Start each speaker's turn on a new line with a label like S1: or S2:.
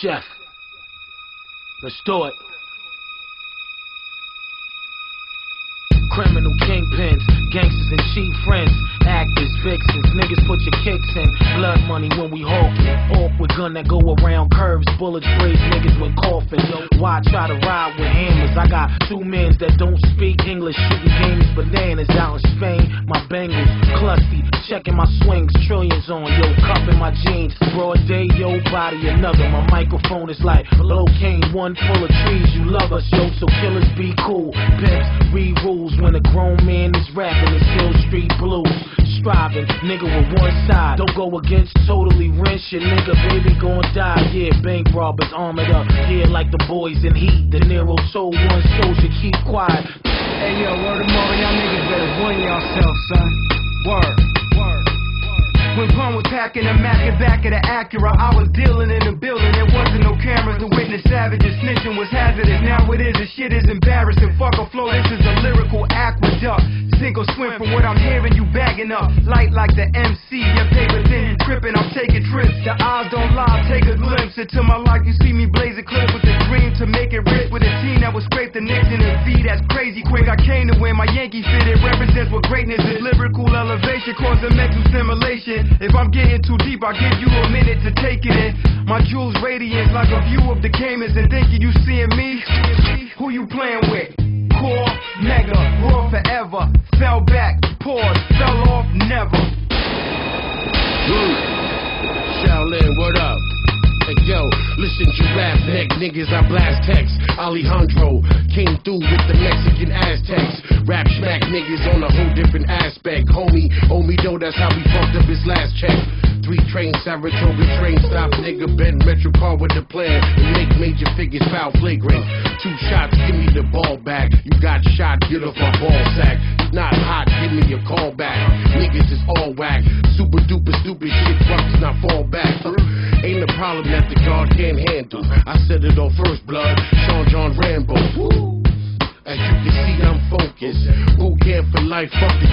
S1: Chef. Let's do it. Criminal kingpins, gangsters and cheap friends, actors, vixens, niggas put your kicks in. Blood money when we hawking. Awkward gun that go around curves, bullets graze niggas when coughing. Why try to ride with hammers? I got two men that don't speak English, shooting games, bananas out in Bengals, clusty, checking my swings, trillions on, yo, cup in my jeans. Broad day, yo, body another. My microphone is like cane, one full of trees. You love us, yo, so killers be cool. Pimps, read rules when a grown man is rapping. It's Hill Street Blues. Striving, nigga with one side. Don't go against totally wrench your nigga, baby gon' die. Yeah, bank robbers armored up. Yeah, like the boys in heat. De Niro told one soldier, keep quiet.
S2: Hey yo, word of mother, y'all niggas better win yourself, son. Word. When Pun was packing a Mac and back of the Acura, I was dealing in the building. There wasn't no cameras to witness savages. Snitching was hazardous. Now it is, the shit is embarrassing. Fuck a flow, this is a lyrical aqueduct. Sink or swim from what I'm hearing, you bagging up. Light like the MC, your paper thin, tripping. I'm taking trips. The eyes don't lie, take a glimpse into my life. You see me blazing clip with the dream to make it rich with a team that was scrape the Knicks in a V. That's crazy I came to win. My Yankee fit it represents what greatness is. Lyrical elevation causing mental stimulation. If I'm getting too deep, I'll give you a minute to take it in. My jewels radiance like a view of the Caymans and thinking you seeing me. Who you playing with? Core, mega, raw forever. Fell
S3: neck niggas, I blast text. Alejandro came through with the Mexican Aztecs. Rap smack niggas on a whole different aspect. Homie, owe me though, that's how we fucked up his last check. Three trains, Saratoga train stop, nigga. Bend Metro car with the plan to make major figures foul flagrant. Two shots, give me the ball back. You got shot, get off my ball sack. Not hot, give me a call back. Niggas is all whack. Super duper stupid shit, fucks not fall back. Ain't a problem that the guard can't handle. I said it on first blood, Sean John Rambo. Woo. As you can see, I'm focused. Boot camp for life, fuck the